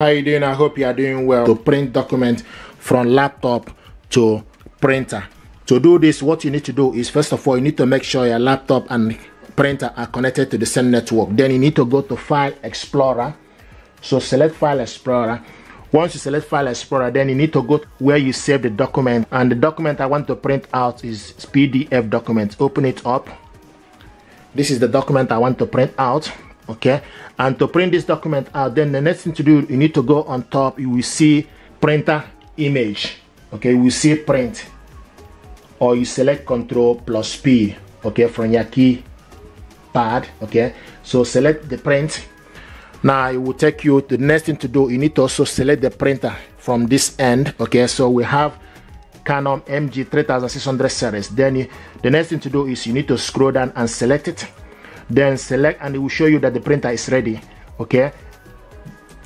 how you doing? I hope you are doing well. To print document from laptop to printer. To do this what you need to do is first of all you need to make sure your laptop and printer are connected to the same network. Then you need to go to file explorer. So select file explorer. Once you select file explorer then you need to go where you save the document. And the document i want to print out is pdf document. Open it up. This is the document i want to print out okay? And to print this document out then the next thing to do you need to go on top. You will see printer image. Okay? You will see print. Or you select control plus p. Okay? From your key pad okay? So select the print. Now it will take you the next thing to do. You need to also select the printer from this end. Okay? So we have canon mg 3600 series. Then you, the next thing to do is you need to scroll down and select it then select and it will show you that the printer is ready okay?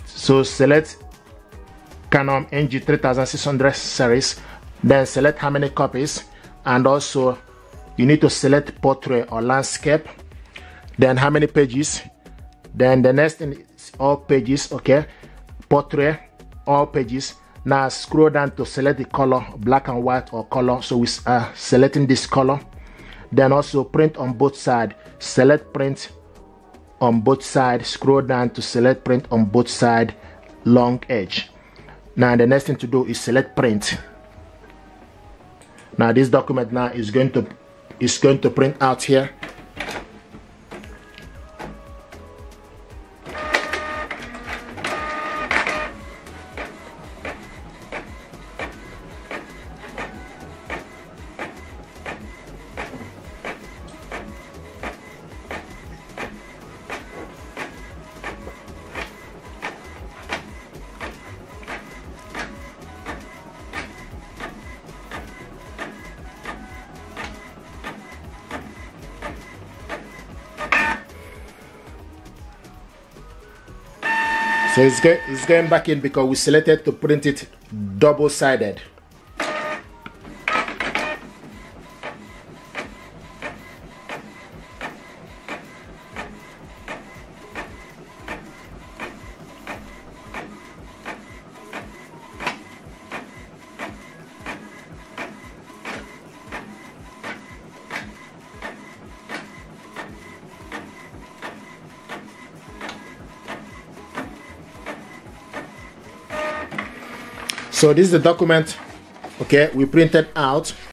So select canon mg 3600 series then select how many copies and also you need to select portrait or landscape then how many pages then the next thing is all pages okay? Portrait all pages. Now scroll down to select the color black and white or color. So we are selecting this color then also print on both side. Select print on both sides scroll down to select print on both side. Long edge. Now the next thing to do is select print. Now this document now is going to is going to print out here So it's, get, it's going back in because we selected to print it double-sided. So this is the document, okay, we printed out